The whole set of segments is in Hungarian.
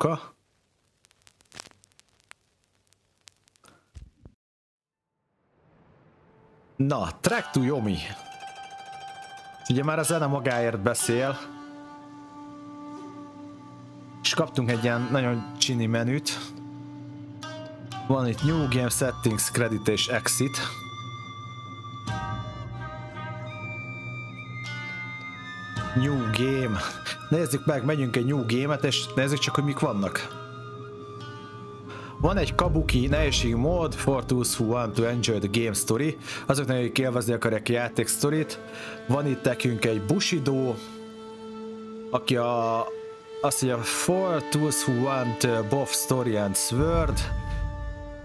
Luka. Na, Track to Yomi. Ugye már a zene magáért beszél. És kaptunk egy ilyen nagyon csini menüt. Van itt New Game Settings, Credit és Exit. New Game. Nézzük meg, megyünk egy New Game-et, és nézzük csak, hogy mik vannak. Van egy Kabuki nehézség mód, for those who want to enjoy the game story, azoknak, akik élvezni akarják a játék sztorit. Van itt nekünk egy Bushido, aki a, azt mondja, for those who want uh, both story and sword,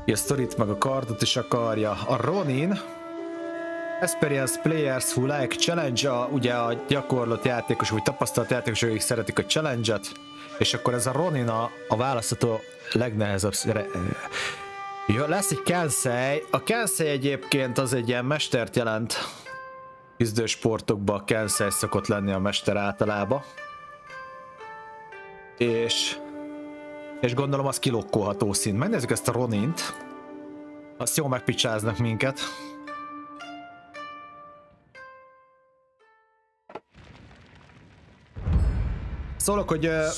a sztorit meg a kardot is akarja. A Ronin, Experience players who like challenge, ugye a gyakorlott játékos, vagy tapasztalt játékosok, akik szeretik a challenge-et, és akkor ez a Ronin a, a választható legnehezebb Ja, lesz egy Kensei. A Kensei egyébként az egy ilyen mestert jelent. Küzdős sportokban a Kensei szokott lenni a mester általában. És és gondolom az kilokkolható szín. Megnézzük ezt a Ronint. Azt jól megpicsáznak minket. Szólok, hogy... Uh,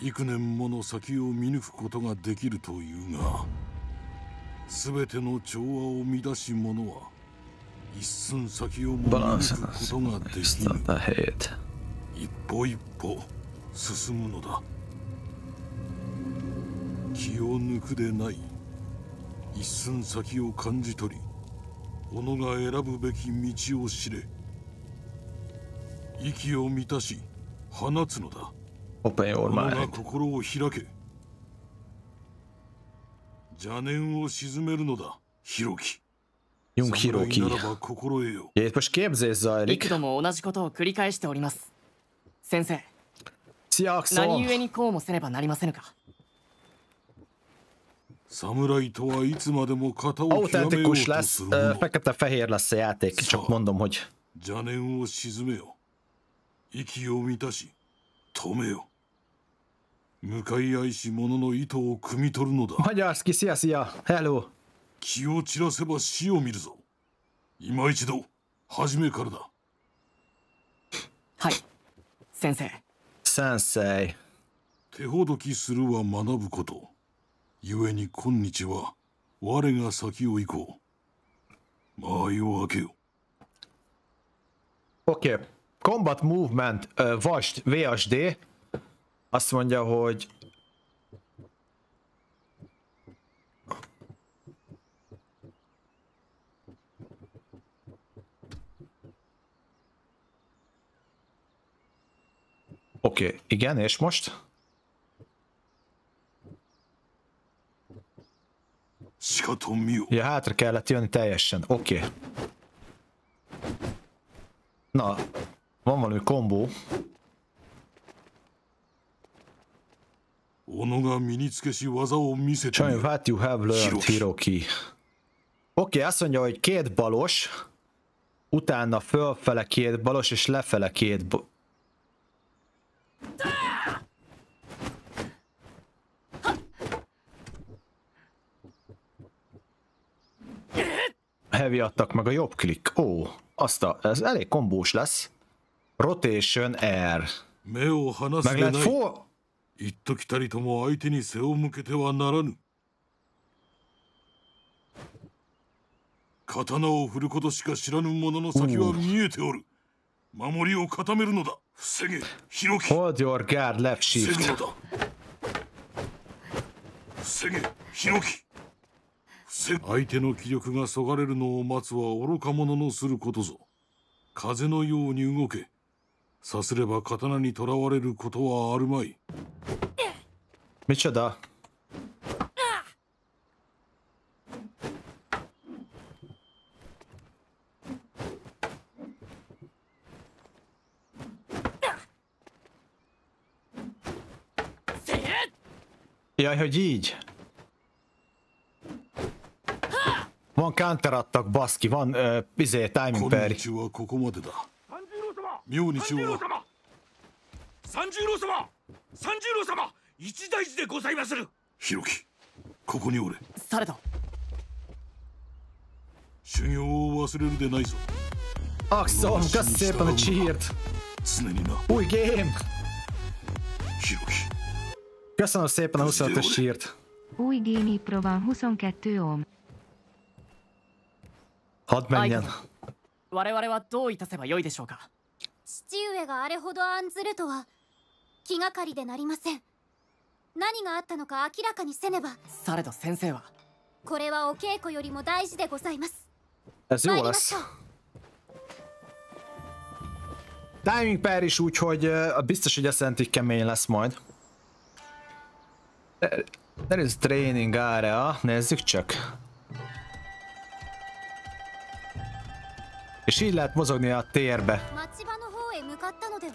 幾年もの先を見抜くことができるというが全ての調和を乱し者は一寸先をも見抜くことができぬ一歩一歩進むのだ気を抜くでない一寸先を感じ取り己が選ぶべき道を知れ息を満たし放つのだ。オペンオーマー。心を開け。邪念を鎮めるのだ、ヒロキ。ヨンヒロキ。いや、パシケブゼザエリ。幾度も同じことを繰り返しております。先生。何故にこうもせねばなりませぬか。侍とはいつまでも肩を極めようとするの。ペケタフェヘラセアテ。ちょっと、もんどもじ。邪念を鎮めよう。息を満たし、止めよ。向かい合いし者の意図を汲み取るのだ。Magyarski, szia, szia! Hello! 気を散らせば死を見るぞ。今一度、初めからだ。はい、先生。先生。手ほどきするは学ぶこと。故に今日は、我が先を行こう。間合いを開けよ。Oké. Combat Movement uh, Vast VSD Azt mondja, hogy Oké, okay. igen, és most? Ja, hátra kellett jönni teljesen, oké. Okay. Na, valami kombó. Show me what you have learned, Hiroki. Oké, okay, azt mondja, hogy két balos, utána fölfele két balos, és lefele két ba Heavy adtak meg a jobb klik. Ó, azt a, ez elég kombós lesz. Rotation R. Meg lehet for... 一時たりとも相手に背を向けてはならぬ。刀を振ることしか知らぬ者の先は見えておる。守りを固めるのだ。防げ。広き。Hold your guard left shift. 防ぐのだ。防げ。広き。相手の気力がそがれるのを待つは愚か者のすることぞ。風のように動けさすれば刀にとらわれることはあるまい。Micsoda? Jaj, hogy így? Van counterattak, baszki, van uh, izé, timing 妙に中央様。三十郎様。三十郎様。一大事でございまする。ヒロキここにおれ。された。修行を忘れるでないぞ。アクソンガッセーパのチヒエルト常になおいゲーム。ヒロキ。ガッサのセーパのウソとチヒエルトおいゲームプロバンホソンケットヨームンッメニャン我々はどういたせばよいでしょうか。父上があれほど案ずるとは気がかりでなりません何があったのか明らかにせねばされど先生はこれはお稽古よりも大事でございます Ez jó 参りま lesz. しょう Timing per is úgy, hogy uh, biztos, hogy hogy kemény lesz majd. There, there is training area, nézzük csak. És így lehet mozogni a térbe. では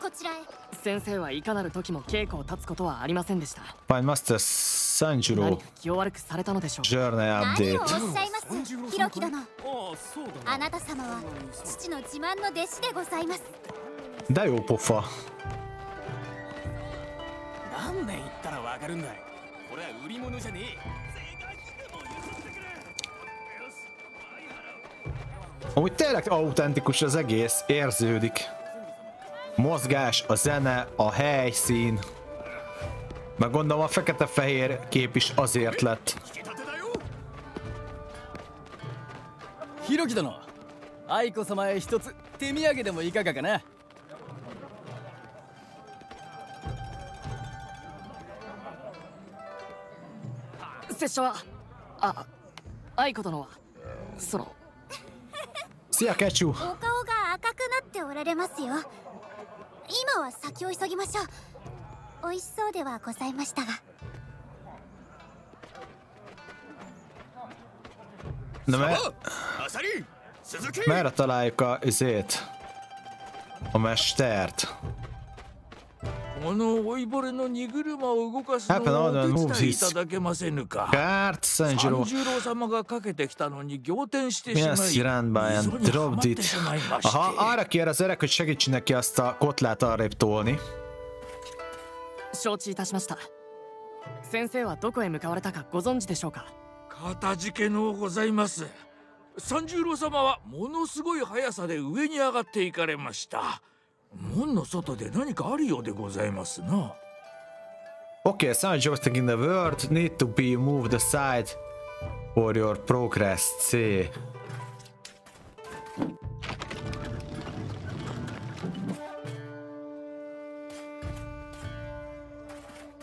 こちらへ先生はいかなる時も稽古を立つことはありませんでした Fine Master Sanjuro 何か気を悪くされたのでしょう Journey 何をお Update. っしゃいますひろき殿ああそうだあなた様は父の自慢の弟子でございます De jó pofa. 何年言ったらわか？るんだいこれは売り物じゃねえ Amúgy tényleg autentikus az egész, érződik. Mozgás, a zene, a helyszín. Meg gondolom a fekete-fehér kép is azért lett. ひろき殿愛子様へ一つ手土産でもいかがかな拙者はあ愛子殿はその Szia, Kecsú! お顔が赤くなっておられますよ 今は先を急ぎましょう美味しそうではございましたが Na me, merre találjuk a izét? A mestert. この老いぼれの荷車を動かすのをお手伝い.いただけませぬか？三十郎様がかけてきたのに仰天してしまい Milyen sziránbáján 溝にはま dropped って it. しまいまして Aha, arra kér az öreg, hogy segítsen neki azt a kotlát arrébb tolni. 承知いたしました先生はどこへ向かわれたかご存知でしょうか？かたじけのうございます三十郎様はものすごい速さで上に上がっていかれました門の外で何かあるようでございますな Okay, some joystick in the world need to be moved aside for your progress C.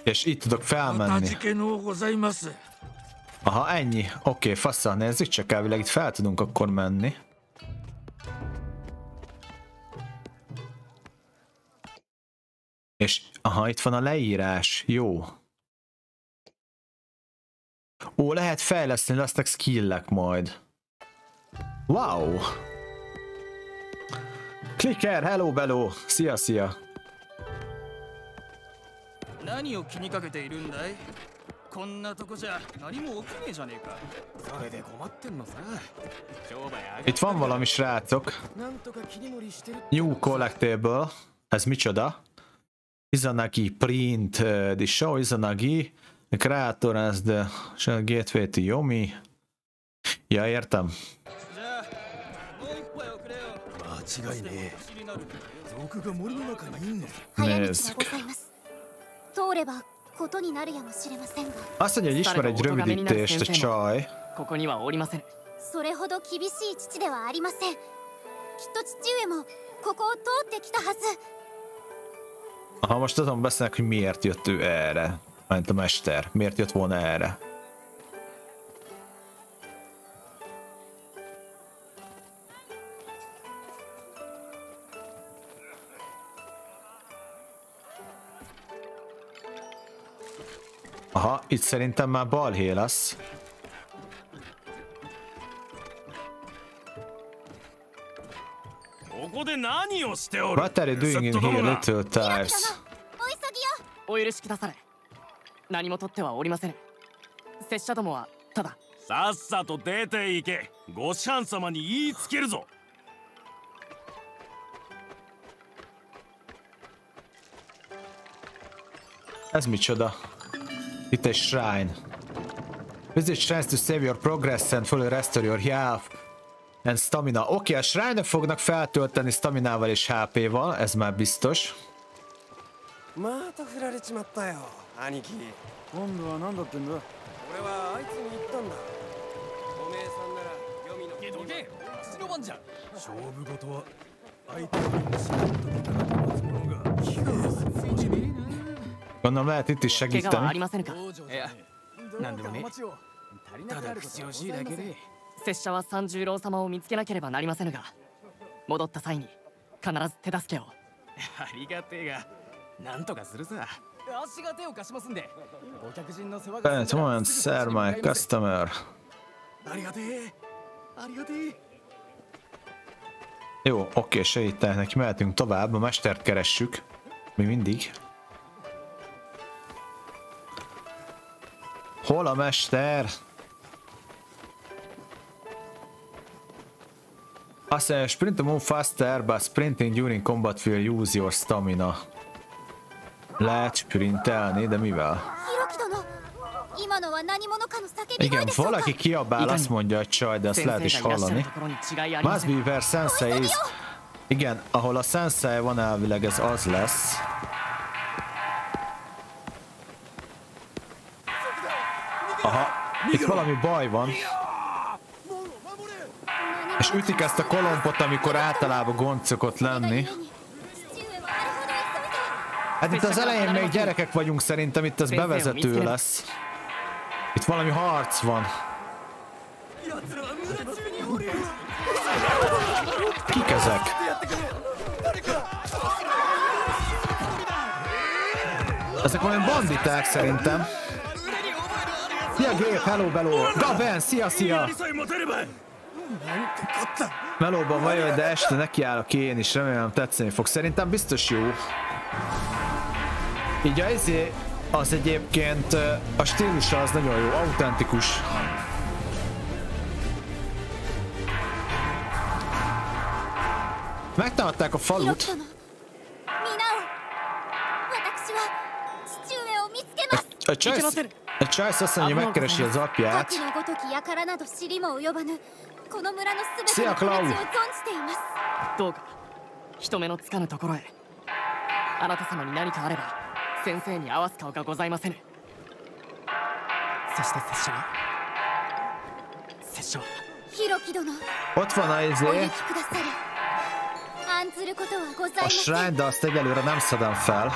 És itt tudok かた felmenni. じけのうございます Aha, ennyi. Oké, okay, faszal nézzük, csak elvileg itt fel tudunk akkor menni. És aha, itt van a leírás. Jó. Ó, lehet fejleszteni, lesznek skillek majd. Wow! Clicker, hello bello! Szia, szia! 何を気にかけているんだいこんなとこじゃ何も起きねえじゃねえかそれで困ってんのさ商売上げ Itt van valami, srácok. なんとか切り盛りしてる New Collectible. Ez micsoda? Izanagi Print Edition, Izanagi Creator as the Shell Gateway to Yomi. Ja, értem. 間違いねえ賊が森の中にいんの早道がございます通ればことになるやもしれませんが Azt mondja, hogy ismer egy rövidítést, a csaj. ここにはおりませんそれほど厳しい父ではありませんきっと父上もここを通ってきたはず Ha most azon beszélnek, hogy miért jött ő erre. Ment a mester. Miért jött volna erre? Aha, itt szerintem már balhé lesz. ここで何をしておる What are you doing in here little types? 殿お急ぎよお許しくだされ何も取ってはおりません拙者どもはたださっさと出て行けご師範様に言いつけるぞ Ez micsoda? Itt egy shrine. Visit shrines to save your progress and fully restore your health And stamina. Oké, okay, a shrine fognak feltölteni staminával és HP-val, ez már biztos. Gondolom lehet itt is segíteni. 拙者は三十郎様を見つけなければなりませぬが戻った際に必ず手助けを ありがてえがなんとかするさ足が手を貸しますんでお客人の世話が Parents moment, sir, my customer. ありがてえありがてえ Jó, oké, segítek neki, mehetünk tovább, a mestert keressük. Mi mindig. Hol a mester? Aztán mondja, sprint to move faster, but sprinting during combat will use your stamina. Lehet sprintelni, de mivel? Igen, valaki kiabál, azt mondja a csaj, de azt lehet is hallani. Must be where sensei is. Igen, ahol a sensei van elvileg ez az lesz. Aha, itt valami baj van. És ütik ezt a kolompot, amikor általában gond szokott lenni. Hát itt az elején még gyerekek vagyunk szerintem, itt ez bevezető lesz. Itt valami harc van. Kik ezek? Ezek olyan banditák szerintem. Szia Gép, hello bello! Gaben, szia szia! Melóban majd, de este a én is, remélem tetszeni fog. Szerintem biztos jó. Így a izé, az egyébként a stílusa az nagyon jó, autentikus. Megtalálták a falut. A csajsz, a csajsz azt mondja, megkeresi az apját. この村のすべてのせやクラウ形を存じています。どうか人目のつかぬところへ。あなた様に何かあれば先生に合わす顔がございませぬ。そして拙者は。拙者は。ひろき殿。Ott van a お izé, 行きくだされ案ずることはござい a ません。shrine, de azt egyelőre nem szedem fel.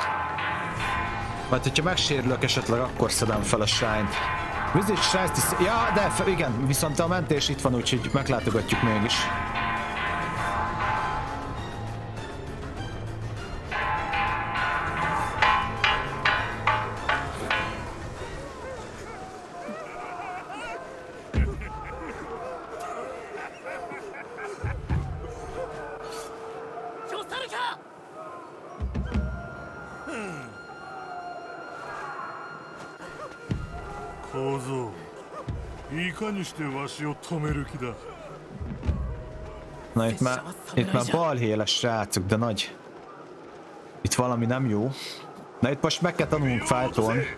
Majd, hogyha megsérülök esetleg, akkor szedem fel a shrine-t. Visit shrine. Ja, de igen, viszont a mentés itt van, úgyhogy meglátogatjuk mégis. Kozo いかにしてわしを止める気だ Na itt már, itt már balhé lesz srácok, de nagy. Itt valami nem jó. Na itt most meg kell tanulnunk fájtolni.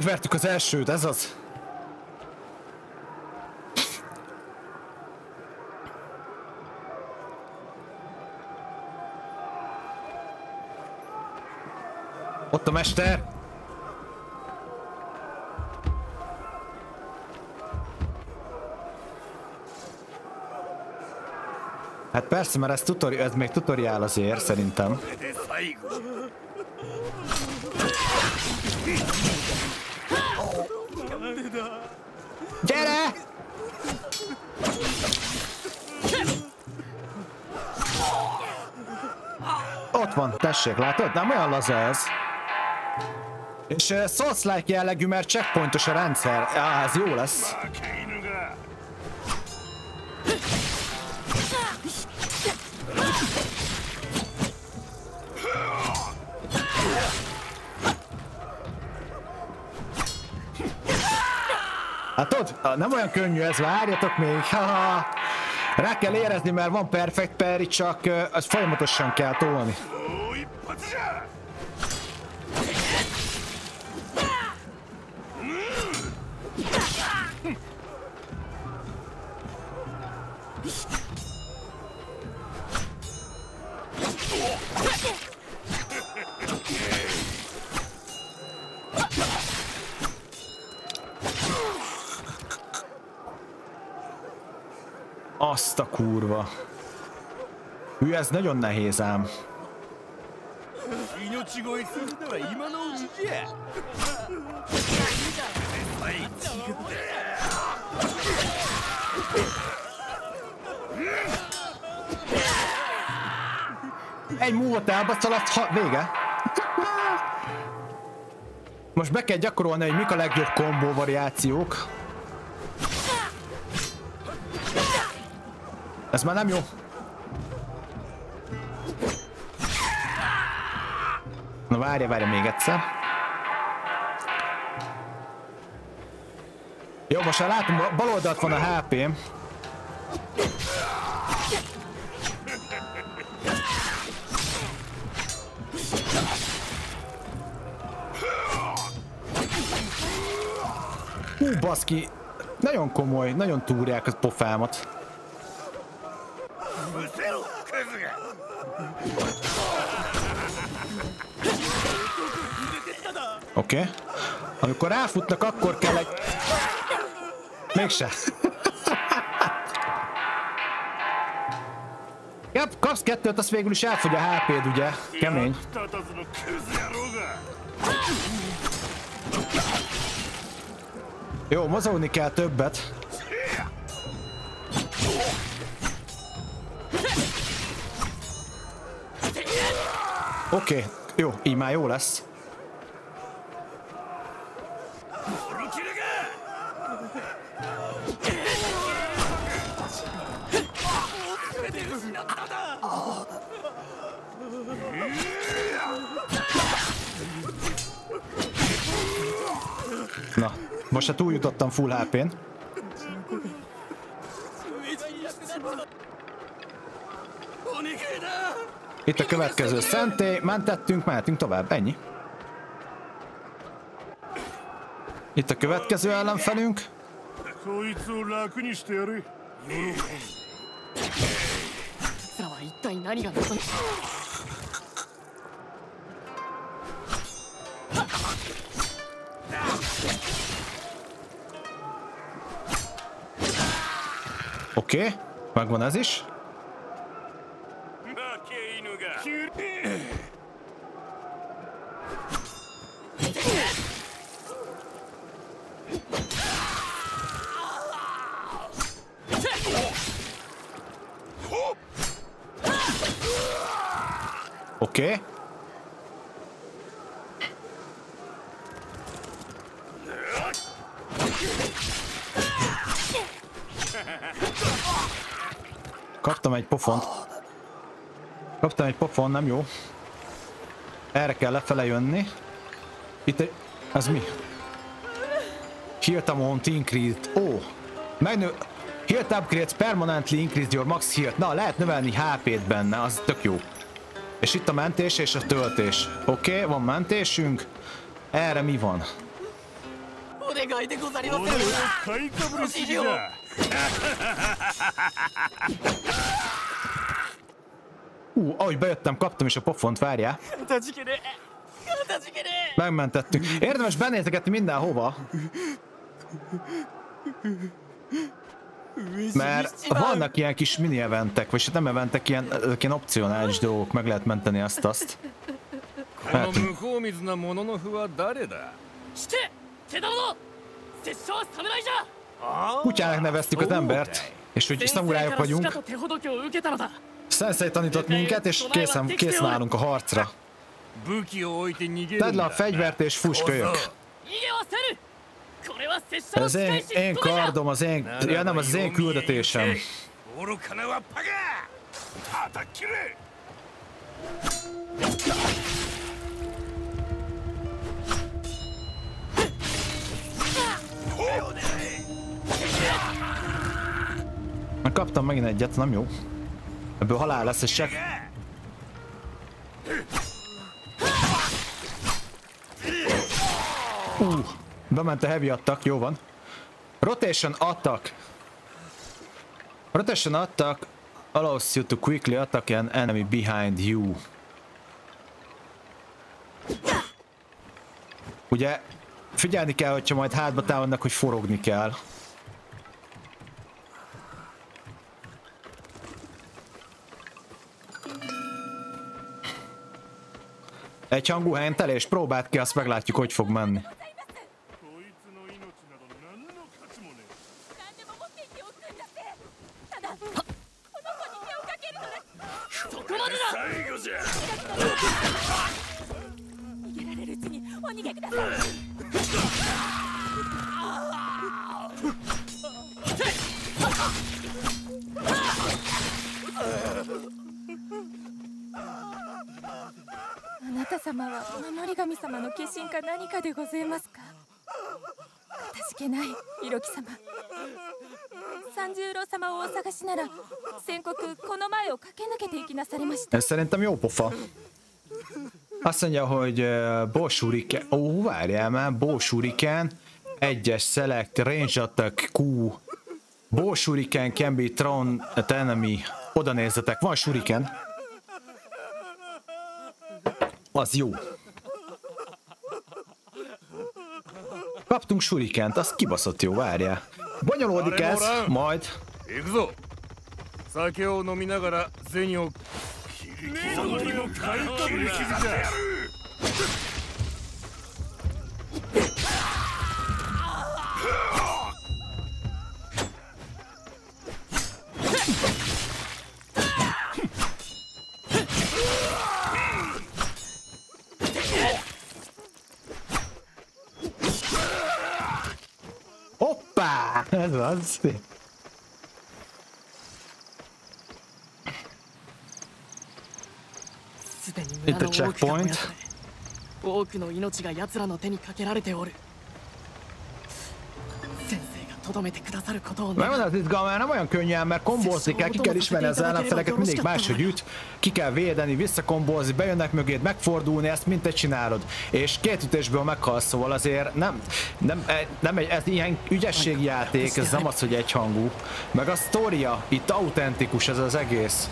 Megvertük az elsőt, ez az. Ott a mester! Hát persze, mert ez, tutori- ez még tutoriál azért, szerintem. van. Tessék, látod? Nem olyan laza ez. És eh, uh, souls -like jellegű, mert checkpointos a rendszer. Á, ez jó lesz. Látod? Nem olyan könnyű ez, várjatok még. Ha rá kell érezni, mert van perfect parry, csak ö, azt folyamatosan kell tolni. kurva. Ő ez nagyon nehéz ám. Egy múlott elbaszaladsz, ha vége. Most be kell gyakorolni, hogy mik a legjobb kombó variációk. Ez már nem jó. Na várja, várja még egyszer. Jó, most már látom, bal oldalt van a HP-m. Hú, baszki. Nagyon komoly, nagyon túrják a pofámat. うせろクズが Oké. Okay. Amikor ráfutnak, akkor kell egy... Mégse. Kap, kapsz kettőt, az végül is elfogy a HP-d, ugye? Kemény. たたずのクズ野郎が Jó, mozogni kell többet. Oké, okay. jó, így már jó lesz. Na, most hát túljutottam full HP-n. Itt a következő szenté, mentettünk, mehetünk tovább, ennyi. Itt a következő ellenfelünk. Oké, okay, megvan ez is. Oké. Okay. Kaptam egy pofont. Kaptam egy pofon, nem jó. Erre kell lefele jönni. Itt egy... Ez mi? Health amount increased. Ó! Megnő... Health upgrades permanently increase your max health. Na, lehet növelni HP-t benne, az tök jó. És itt a mentés és a töltés. Oké, okay, van mentésünk. Erre mi van? Ú, ahogy bejöttem, kaptam is a pofont, várjál. Megmentettük. Érdemes benézegetni mindenhova. Mert vannak ilyen kis mini eventek, vagy hát nem eventek, ilyen, ilyen opcionális dolgok, meg lehet menteni ezt azt. Hát. Kutyának neveztük az embert, és hogy szamurájok vagyunk. Sensei tanított minket, és készen, készen állunk a harcra. Tedd le a fegyvert és fuss kölyök! Az én, én kardom, az én... Ja nem, az én küldetésem. Már kaptam megint egyet, nem jó. Ebből halál lesz, és csak... Uh bement a heavy attack, jó van. Rotation attack. Rotation attack allows you to quickly attack an enemy behind you. Ugye figyelni kell, hogyha majd hátba támadnak, hogy forogni kell. Egy hangú hentelés, próbáld ki, azt meglátjuk, hogy fog menni. 神様の化身か何かでございますかかたじけない色木様三十郎様をお探しなら宣告この前を駆け抜けていきなされました Ez szerintem jó pofa. Azt mondja, hogy uh, Bosuriken... Ó, várjál már, Bosuriken, egyes select, range attack, Q, Bosuriken can be thrown at enemy. Oda nézzetek, van shuriken. Az jó. Kaptunk shurikent, az kibaszott jó, várjál. Bonyolódik ez, majd. 行 に Hit 村 the の多くが燃や checkpoint. され多くの命が奴らの手にかけられておる Megmondom, az izgalma nem olyan könnyen, mert kombózni kell, ki kell ismerni az ellenfeleket, mindig máshogy üt, ki kell védeni, visszakombózni, bejönnek mögéd, megfordulni, ezt mind te csinálod. És két ütésből meghalsz, szóval azért nem, nem, e- nem egy, ez ilyen ügyességjáték, ez nem az, hogy egyhangú. Meg a sztória, itt autentikus ez az egész.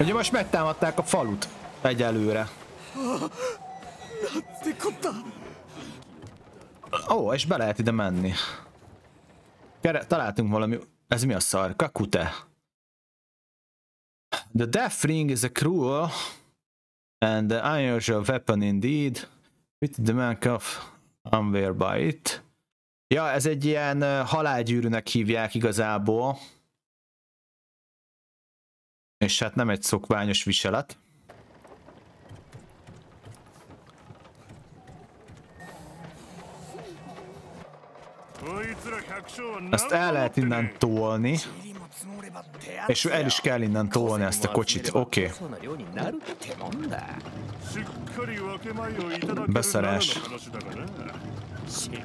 Ugye most megtámadták a falut egyelőre. Ó, és be lehet ide menni. Kere, találtunk valami... Ez mi a szar? Kakute. The death ring is a cruel and unusual weapon indeed. With the man of unaware by it. Ja, ez egy ilyen halálgyűrűnek hívják igazából. És hát nem egy szokványos viselet. Ezt el lehet innen tolni, és el is kell innen tolni ezt a kocsit. Oké. Okay. し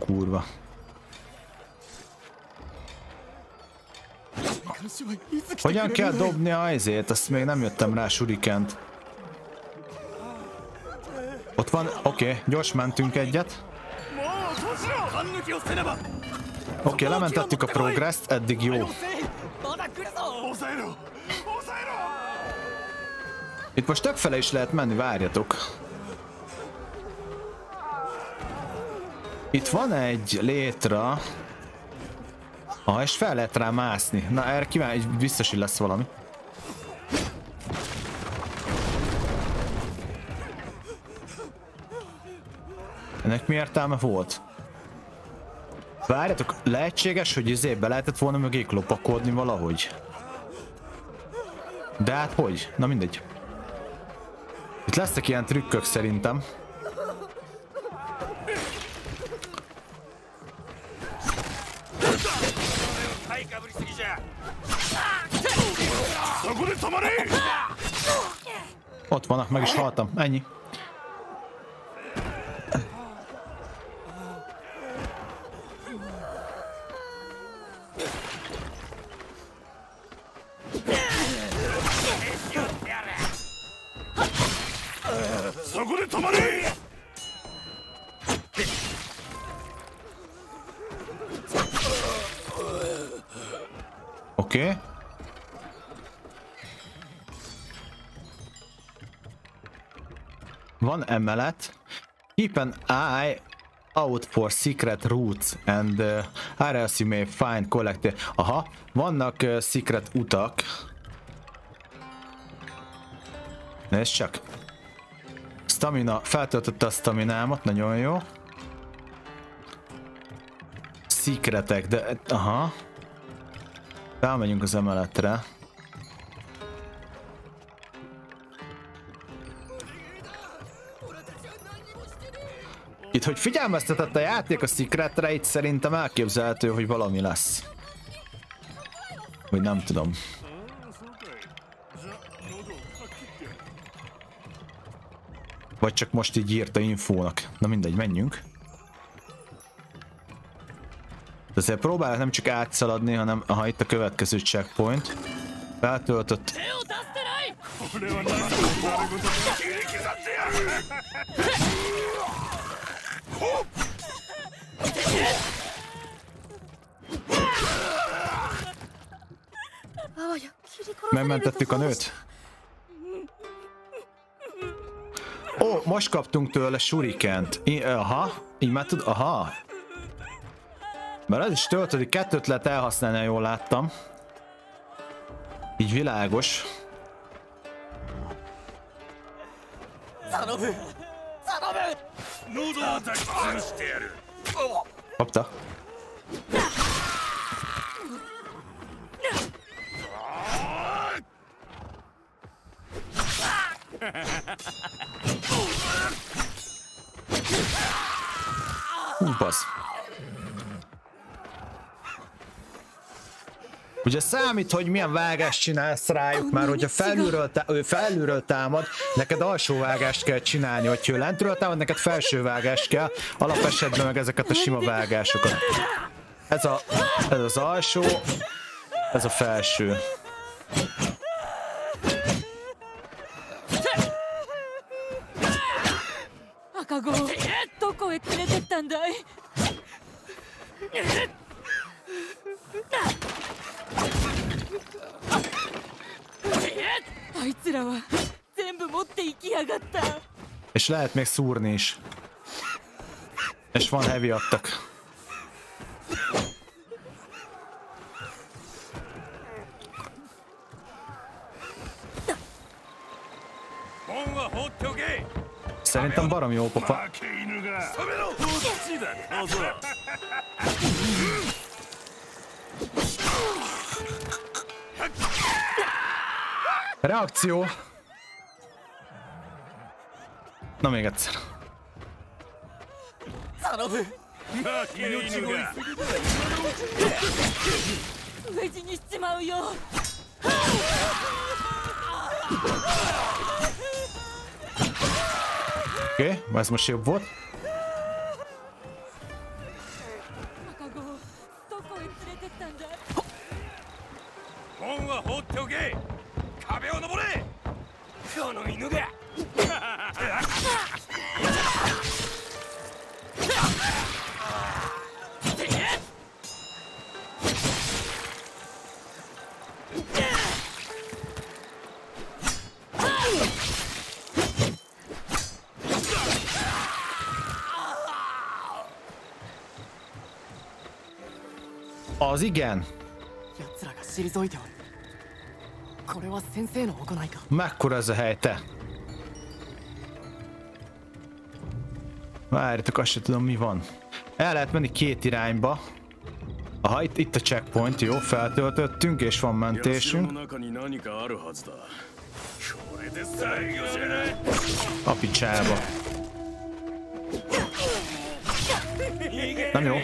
a kurva. Hogyan kell dobni a izét? Azt még nem jöttem rá surikent. Ott van, oké, okay, gyors mentünk egyet. Oké, okay, lementettük a progress eddig jó. Itt most többfele is lehet menni, várjatok. Itt van egy létra. Ah, és fel lehet rá mászni. Na, erre kíván, biztos, hogy lesz valami. Ennek mi értelme volt? Várjatok, lehetséges, hogy izé be lehetett volna mögék lopakodni valahogy? De hát hogy? Na mindegy. Itt lesznek ilyen trükkök szerintem. Ott vannak, meg is haltam. Ennyi. Van emelet. Keep an eye out for secret routes and uh, areas you may find collected. Aha, vannak uh, secret utak. Nézd csak. Stamina, feltöltötte a staminámat, nagyon jó. Secretek, de aha. Felmegyünk az emeletre. Hogy figyelmeztetett a játék a Secretre, itt szerintem elképzelhető, hogy valami lesz. Vagy nem tudom. Vagy csak most így írta infónak. Na mindegy, menjünk. De azért próbálok nem csak átszaladni, hanem aha, itt a következő checkpoint. Feltöltött. Megmentettük a nőt? Ó, most kaptunk tőle shurikent. I aha, így már tud, aha. Mert ez is töltődik, kettőt lehet elhasználni, ha jól láttam. Így világos. Kapta. Hú, basz. Ugye számít, hogy milyen vágást csinálsz rájuk, már hogyha felülről, tá- ő felülről támad, neked alsó vágást kell csinálni, hogyha ő lentről támad, neked felső vágást kell, alapesetben meg ezeket a sima vágásokat. Ez, a, ez az alsó, ez a felső. Akago, どこへ連れてったんだい És lehet még szúrni is. És van heavy adtak. Szerintem barom jó pofa. Reakció! Na még egyszer. Oké, okay, ez most jobb volt. Az igen. Mekkora ez a hely, te? Várjátok, azt sem tudom mi van. El lehet menni két irányba. Aha, itt, itt a checkpoint, jó, feltöltöttünk és van mentésünk. A picsába. Nem jó.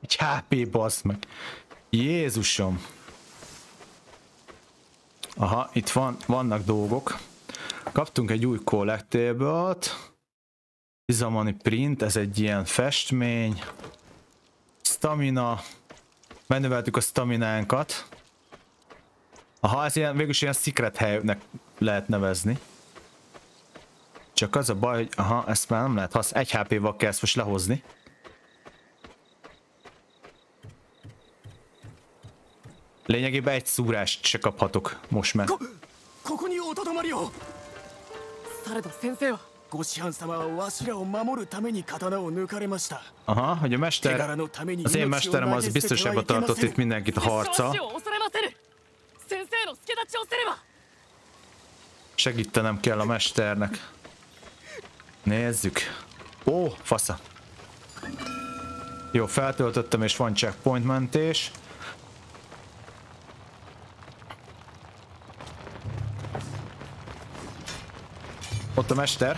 Egy HP basz meg. Jézusom! Aha, itt van, vannak dolgok. Kaptunk egy új kollektébelt. Izamani print, ez egy ilyen festmény. Stamina. Menüveltük a staminánkat. Aha, ez ilyen, végülis ilyen secret helynek lehet nevezni. Csak az a baj, hogy aha, ezt már nem lehet használni. Egy HP-val kell ezt most lehozni. Lényegében egy szúrást se kaphatok most már. ここにおとどまりをされど先生は ご師範様はわしらを守るために刀を抜かれました Aha, hogy a mester, az én mesterem az biztosába tartott itt mindenkit a 決して harca. 足を恐れませぬ先生の助立ちをすれば Segítenem kell a mesternek. Nézzük. Ó, fasza. Jó, feltöltöttem és van checkpoint mentés. Ott a mester.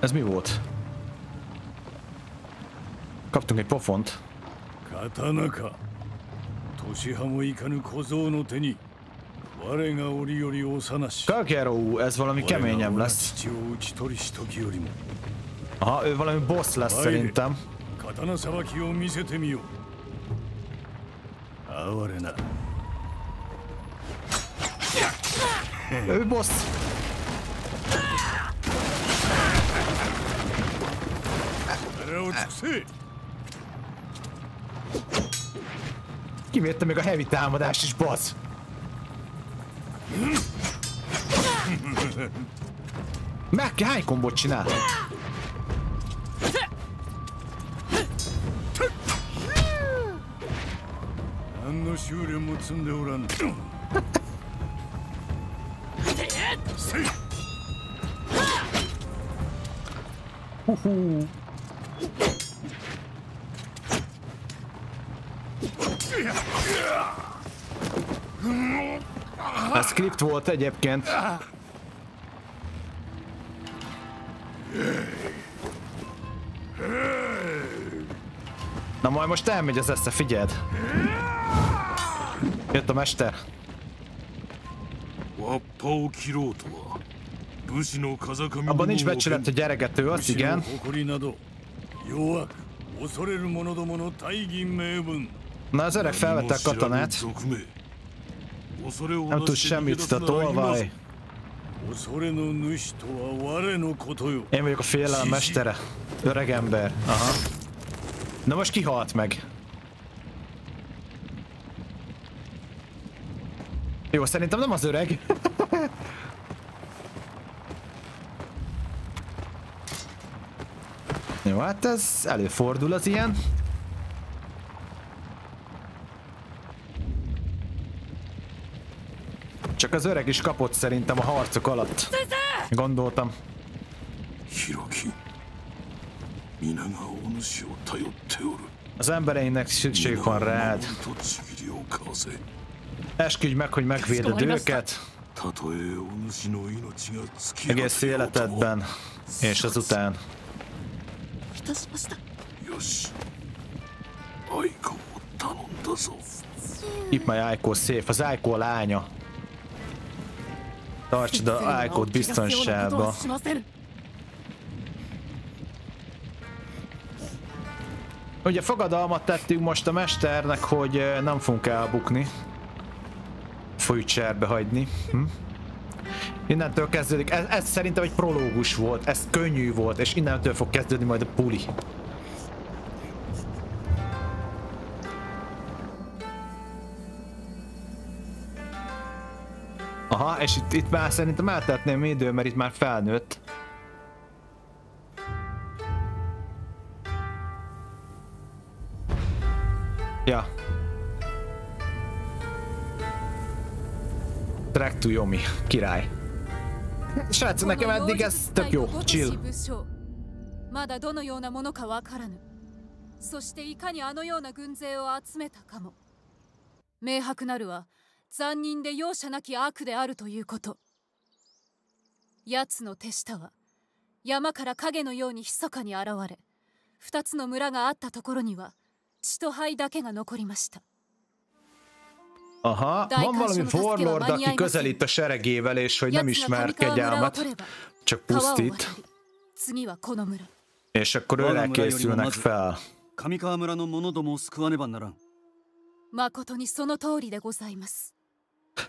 Ez mi volt? Kaptunk egy pofont. 刀か年派もいかぬ小僧の手に我が折より幼し Kagero, ez valami 我が keményebb 我が lesz. 父を討ち取りし時よりも Aha, ő valami boss lesz szerintem. 刀さばきを見せてみよう 哀れな Ő boss. Erre を尽くせ Kivérte még a heavy támadást is, boss. Meg hány kombot csinál? 修練も積んでおらんせい Hú. A script volt egyébként. Na majd most elmegy az esze, figyeld. Jött a mester. わっぱを切ろうとは武士の風上 Abban nincs becsület, hogy gyeregető, azt 武士の igen. 誇りなど弱く恐れる者どもの大義名分 Na az öreg felvette a katonát. 俗名恐れを Nem な tud して semmit 逃げ出す a のは今ぞ tolvaj. 恐れの主とは我のことよ Én vagyok a félelem mestere. Öreg ember. Aha. Na most kihalt meg. Jó, szerintem nem az öreg. Jó, hát ez előfordul az ilyen. Csak az öreg is kapott szerintem a harcok alatt. Gondoltam. Hiroki. Az embereinek szükség van rád. Esküdj meg, hogy megvéded őket. Egész életedben, és azután. Itt már Aiko szép, az Aiko a lánya. Tartsd a Aikót biztonságba. Ugye fogadalmat tettünk most a mesternek, hogy eh, nem fogunk elbukni, Fogjuk cserbe hagyni. Hm? Innentől kezdődik, ez, ez szerintem egy prológus volt, ez könnyű volt, és innentől fog kezdődni majd a puli. Aha, és itt, itt már szerintem eltetném idő, mert itt már felnőtt. Track to Yomi, király. Srác, nekem eddig ez tök jó, chill. まだどのようなものかわからぬそしていかにあのような軍勢を集めたかも明白なるは残忍で容赦なき悪であるということ奴の手下は山から影のように密かに現れ二つの村があったところには血と灰だけが残りました Aha, van valami forlord, aki közelít a seregével, és hogy nem ismer kegyelmet, csak pusztít. És akkor őre készülnek fel. 上川村の者どもを救わねばならん誠にその通りでございます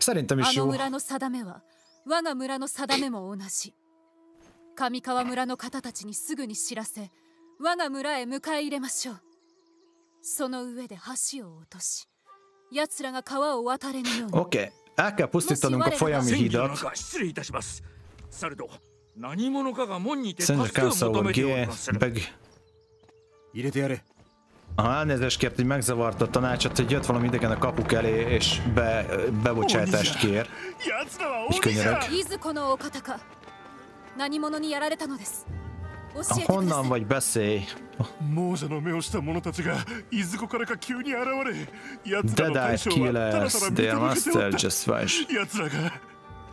Szerintem あ is の jó. 村の定めは我が村の定めも同じ上川村の方たちにすぐに知らせ我が村へ迎え入れましょうその上で橋を落とし Oké, okay. el kell pusztítanunk a folyami hidat. Szennyes Kászó G. Beg... Aha, elnézést kért, hogy megzavarta a tanácsot, hogy jött valami idegen a kapuk elé, és be, bebocsátást kér. Így könyörök Honnan さい vagy beszélj? 亡者の目をした者たちがいずこからか急に現れ奴らの Dead 大 Eye 将はただただ Killers, 見 their 届けてお master った just vanished. 奴らが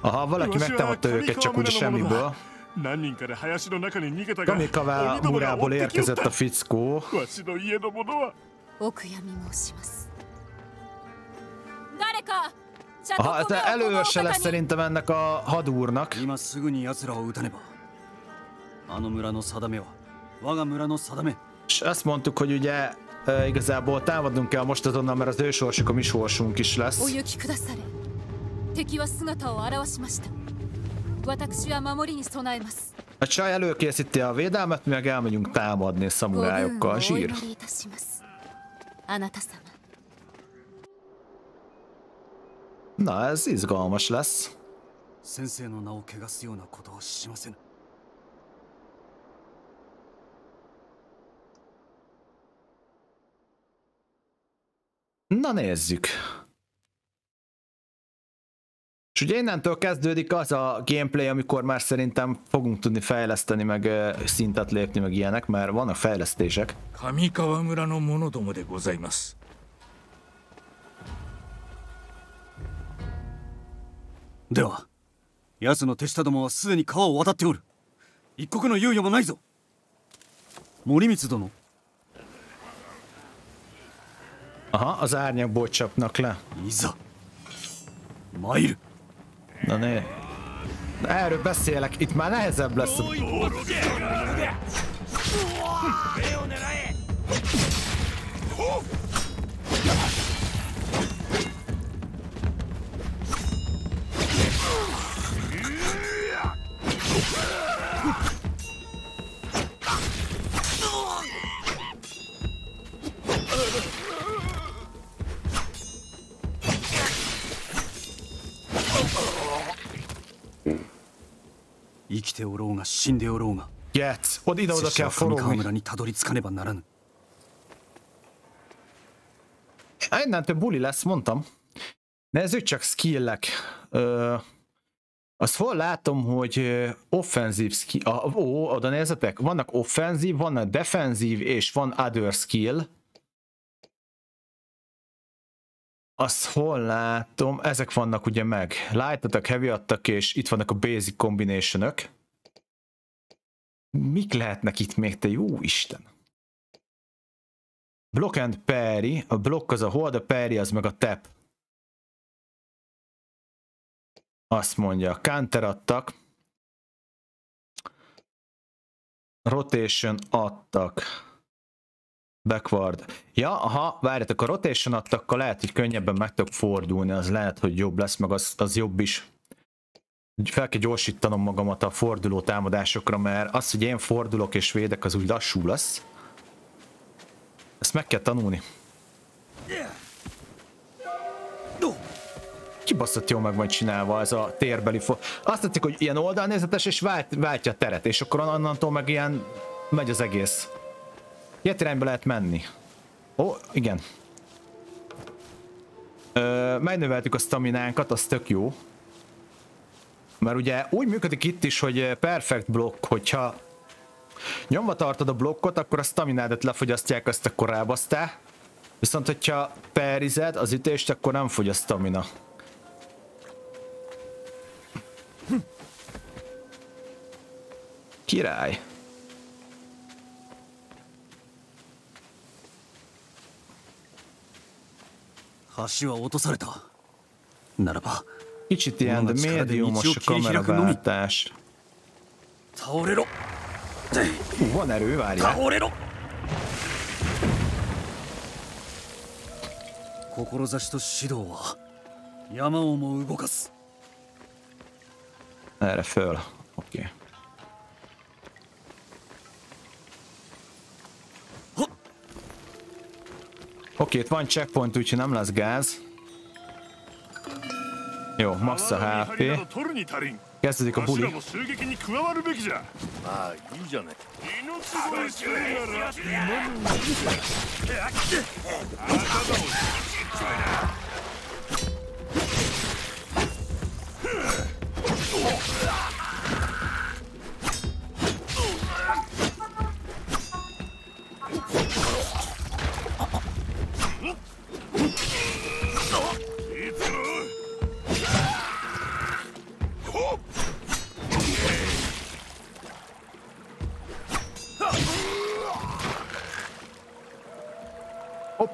Aha, valaki megtámadta őket csak úgy a semmiből. 何人かで林の中に逃げたが Kamikawa 鬼どもが追 murából ってきよっ érkezett た a fickó. わしの家の者はお悔やみ申します誰か Aha, ez előse lesz szerintem ennek a hadúrnak. あの村の定めは我が村の定め És azt mondtuk, hogy ugye e, igazából támadnunk kell most azonnal, mert az ő sorsuk a mi sorsunk is お lesz. 行きくだされ敵は姿を現しました私は守りに備えます A csaj előkészíti a védelmet, mi meg elmegyünk támadni szamurájokkal. お Zsír. 祈りいたしますあなた様 Na, ez izgalmas lesz. 先生の名を汚すようなことはしません Na nézzük. És ugye innentől kezdődik az a gameplay, amikor már szerintem fogunk tudni fejleszteni, meg szintet lépni, meg ilyenek, mert vannak fejlesztések. Kamikawa mura no monodomo de gozaimasu. De wa, yatsu no teshita domo wa sudeni kawa o watatte oru. Ikkoku no yuyo mo nai zo. Morimitsu dono, Aha, az árnyakból csapnak le. Iza. majd, Na né. De erről beszélek, itt már nehezebb lesz. きておろうが死んでおろうが Getsz, oda ide-oda 拙者 kell は上川 forogni. 村にたどり着かねばならぬ Á, Innentől buli lesz, mondtam. Nézzük csak skillek. Ö, azt hol látom, hogy ö, offenzív skill... Ah, ó, oda nézzetek. Vannak offenzív, vannak defenzív, és van other skill. Azt hol látom? Ezek vannak ugye meg. Light attack, heavy attack, és itt vannak a basic combination -ök. Mik lehetnek itt még, te jó Isten? Block and parry, a block az a hold, a parry az meg a tap. Azt mondja, counter adtak. Rotation adtak. Backward. Ja, aha, várjatok, a rotation attakkal lehet, hogy könnyebben meg tudok fordulni, az lehet, hogy jobb lesz, meg az, az jobb is. Fel kell gyorsítanom magamat a forduló támadásokra, mert az, hogy én fordulok és védek, az úgy lassú lesz. Ezt meg kell tanulni. kibaszott jól meg van csinálva ez a térbeli fo... Azt tetszik, hogy ilyen oldalnézetes és vált, váltja a teret, és akkor onnantól meg ilyen megy az egész. Ilyet irányba lehet menni. Ó, igen. Ö, megnöveltük a staminánkat, az tök jó. Mert ugye úgy működik itt is, hogy eh, perfect blokk, hogyha nyomva tartod a blokkot, akkor a staminádat lefogyasztják, azt akkor rábasztál. Viszont, hogyha perized az ütést, akkor nem fogy a stamina. Hm. Király. Hasi wa otosareta. Naraba, Kicsit ilyen Vannak médiumos a csak így hírekről nomi. kameraváltás. 倒れろ Hú, van erő, várjál. 倒れろ志と指導は山をも動かす Erre föl. Oké. Okay. Oké, itt van checkpoint, úgyhogy nem lesz gáz. Jó, max a な HP. ど取るに足りん Kezdődik a わし buli. ら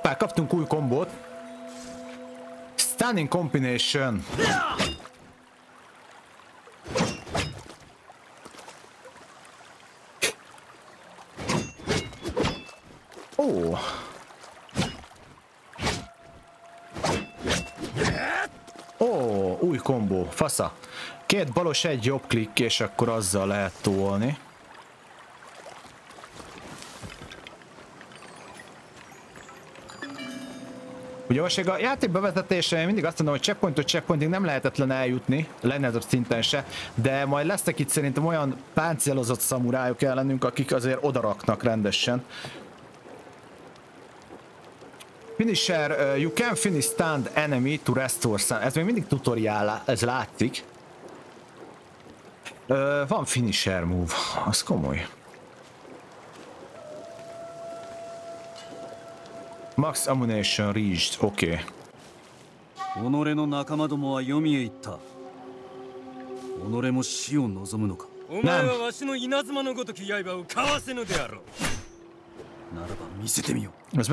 Hoppá, kaptunk új kombót. Stunning combination. Ó. Ó, új kombó, fasza. Két balos, egy jobb klikk, és akkor azzal lehet tolni. Ugye most a játék bevezetése mindig azt mondom, hogy checkpointot checkpointig nem lehetetlen eljutni, legnehezebb szinten se, de majd lesznek itt szerintem olyan páncélozott szamurájuk ellenünk, akik azért odaraknak rendesen. Finisher, uh, you can finish stunned enemy to restore some. Ez még mindig tutoriál, ez látszik. Uh, van finisher move, az komoly. Max ammunition reached. Okay. 己の仲間どもは読みへ行った己も死を望むのかお前はわしの稲妻のごとき刃をかわせぬであろうならば見せてみようちじ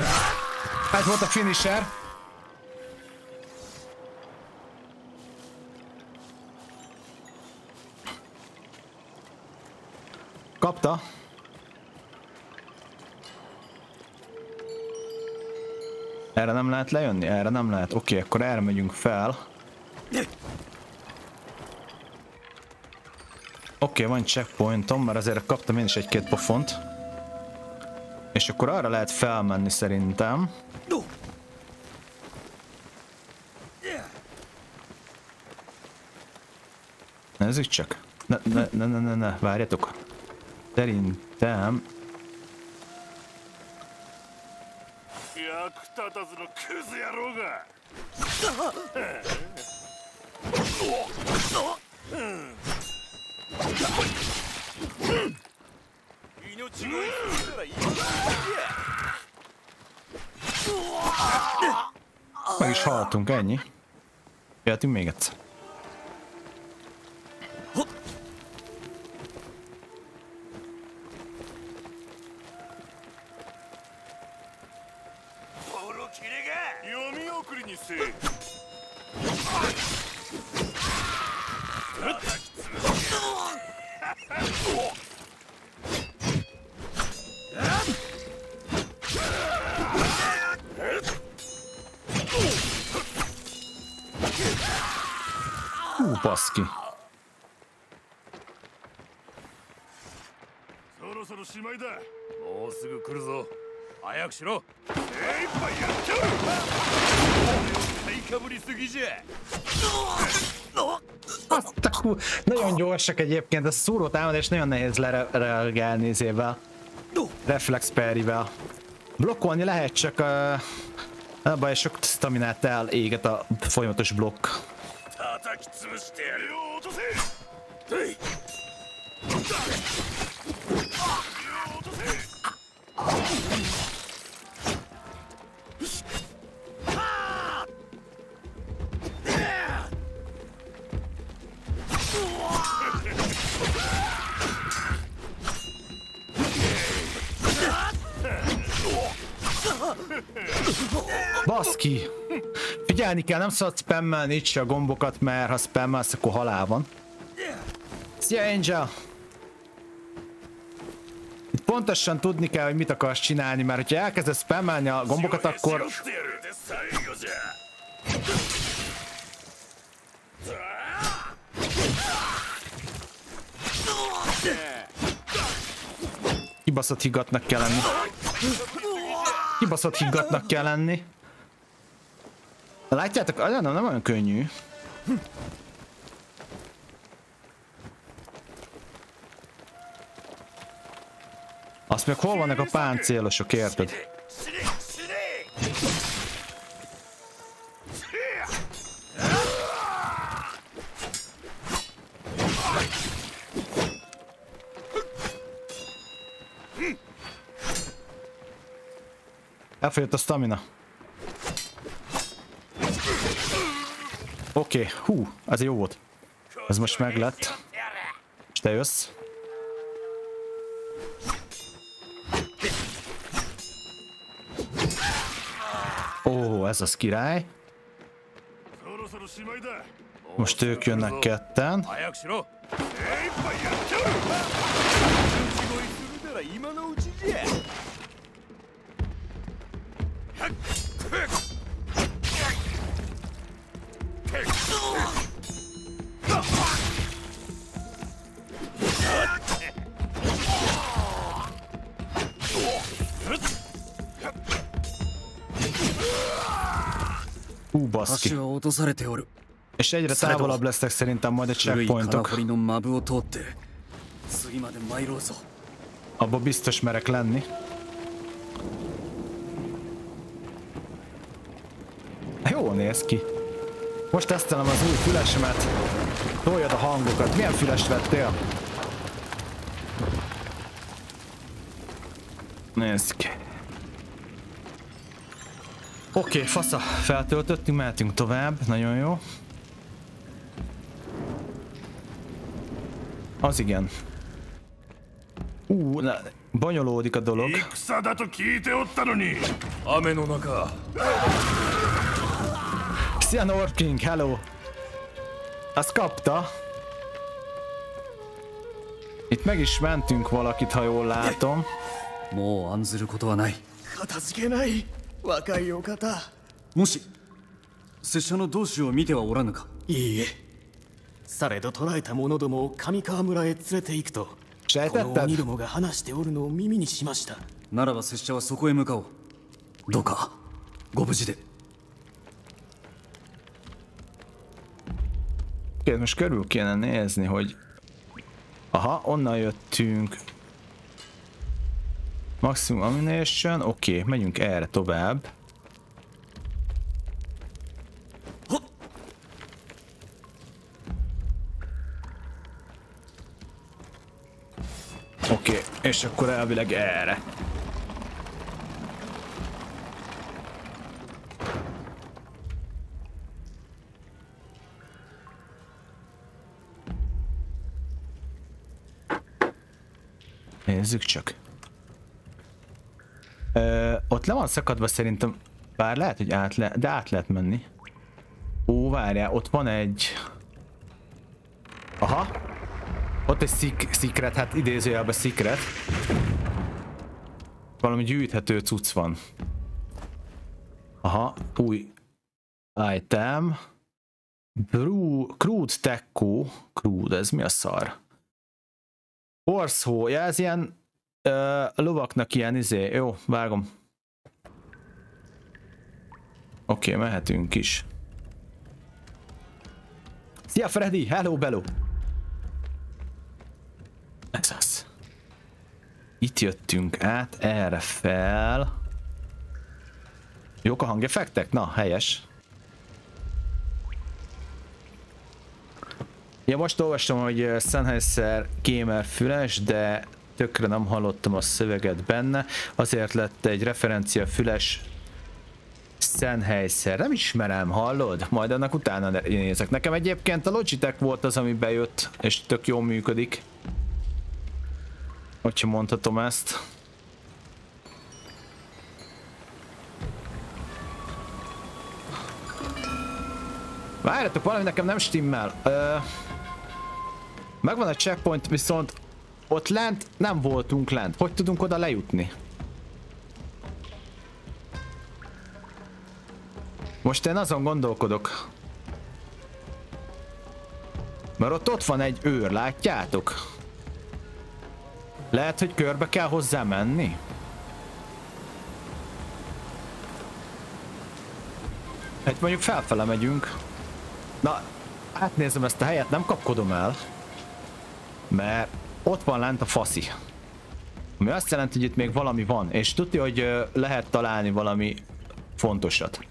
ゃ Ez volt a finisher. Kapta. Erre nem lehet lejönni? Erre nem lehet. Oké, akkor erre megyünk fel. Oké, van checkpointom, mert azért kaptam én is egy-két pofont. És akkor arra lehet felmenni szerintem. Nézzük csak. Ne, ne, ne, ne, ne, ne, várjatok. Szerintem... Meg is haltunk, ennyi. Jöhetünk még egyszer. ゃ Azt a kú... Nagyon gyorsak egyébként, ez szúró támadás nagyon nehéz lereagálni izével. Reflex perivel. Blokkolni lehet, csak uh, a baj, sok staminát eléget a folyamatos blokk. 叩き潰してやる落とせはい。バースキー。Figyelni kell, nem szabad spammelni itt se a gombokat, mert ha spammelsz, akkor halál van. Szia Angel! Itt pontosan tudni kell, hogy mit akarsz csinálni, mert hogyha elkezdesz spammelni a gombokat, akkor... Kibaszott higgatnak kell lenni. Kibaszott higgatnak kell lenni. Látjátok, az nem, nem olyan könnyű. Azt meg hol vannak a páncélosok, érted? Elfogyott a stamina. Oké, okay. hú, az jó volt. Ez most meg lett. És te jössz. Ó, oh, ez az király. Most ők jönnek ketten. Hey! baszki. És egyre távolabb lesznek szerintem majd a checkpointok. Abba biztos merek lenni. Jó néz ki. Most tesztelem az új fülesemet. Toljad a hangokat. Milyen fülest vettél? Nézd ki. Oké, okay, fasza, feltöltöttünk, mehetünk tovább, nagyon jó. Az igen. Ú, na, bonyolódik a dolog. 戦だと聞いておったのに雨の中 Szia Norking, hello! Azt kapta. Itt meg is mentünk valakit, ha jól látom. もう案ずることはない片付けない 若いお方。もし拙者の同志を見てはおらぬか？いいえ。されど捕らえた者どもを上川村へ連れて行くとこ?の鬼どもが話しておるのを耳にしました。ならば拙者はそこへ向かおう。どうかご無事で。Most körül kéne nézni, hogy... Aha, onnan jöttünk. Maximum ammunition, oké, megyünk erre tovább. Oké, és akkor elvileg erre. Nézzük csak. Ott le van szakadva szerintem. Bár lehet, hogy át le, de át lehet menni. Ó, várjál, ott van egy... Aha. Ott egy szik secret, hát idézőjelben secret. Valami gyűjthető cucc van. Aha, új item. Bru, Crude Tekko. Crude, ez mi a szar? Horse ja, ez ilyen ö, lovaknak ilyen izé. Jó, vágom. Oké, okay, mehetünk is. Szia Freddy, hello Bello! Ez az. Itt jöttünk át, erre fel. Jók a hangeffektek? Na, helyes. Ja, most olvastam, hogy Sennheiser gamer füles, de tökre nem hallottam a szöveget benne, azért lett egy referencia füles Sennheiser. Nem ismerem, hallod? Majd annak utána nézek. Nekem egyébként a Logitech volt az, ami bejött, és tök jól működik. Hogyha mondhatom ezt. Várjatok, valami nekem nem stimmel. Ö, megvan a checkpoint, viszont ott lent nem voltunk lent. Hogy tudunk oda lejutni? Most én azon gondolkodok. Mert ott ott van egy őr, látjátok? Lehet, hogy körbe kell hozzá menni? Hát mondjuk felfele megyünk. Na, átnézem ezt a helyet, nem kapkodom el. Mert ott van lent a faszi. Ami azt jelenti, hogy itt még valami van. És tudja, hogy lehet találni valami fontosat.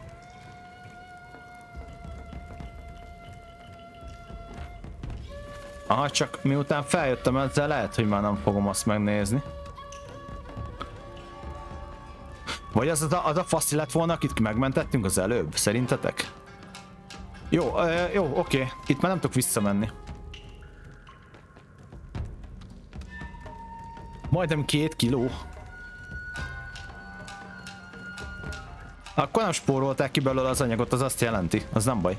Aha, csak miután feljöttem ezzel, lehet, hogy már nem fogom azt megnézni. Vagy az a, az a faszi lett volna, akit megmentettünk az előbb, szerintetek? Jó, jó, oké. Itt már nem tudok visszamenni. Majdnem két kiló. Akkor nem spórolták ki belőle az anyagot, az azt jelenti. Az nem baj.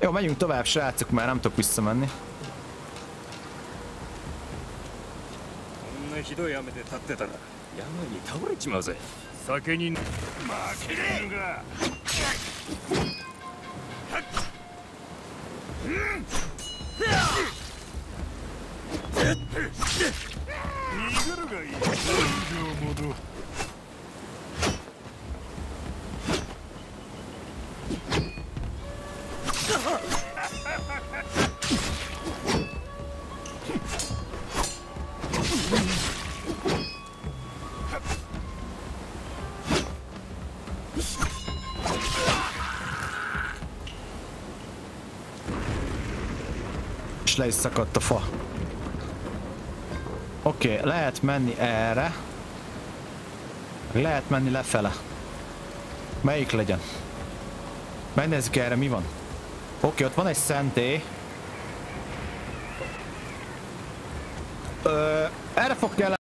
Jó, menjünk tovább, srácok, már nem tudok visszamenni. こんなひどい雨で立ってたら山に倒れちまうぜ酒に負けねえのか És le is szakadt a fa. Oké, okay, lehet menni erre. Lehet menni lefele. Melyik legyen? Megnézzük erre mi van. Oké, okay, ott van egy szentély. Ö, erre fog kell